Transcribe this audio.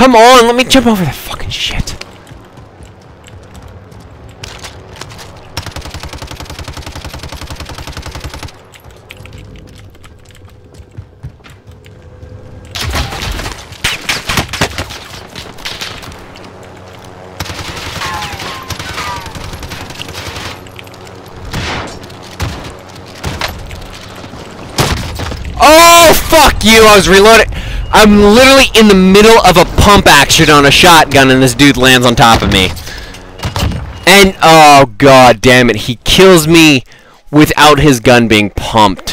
Come on, let me jump over that fucking shit. Oh, fuck you! I was reloading. I'm literally in the middle of a pump action on a shotgun, and this dude lands on top of me. And oh god damn it, he kills me without his gun being pumped.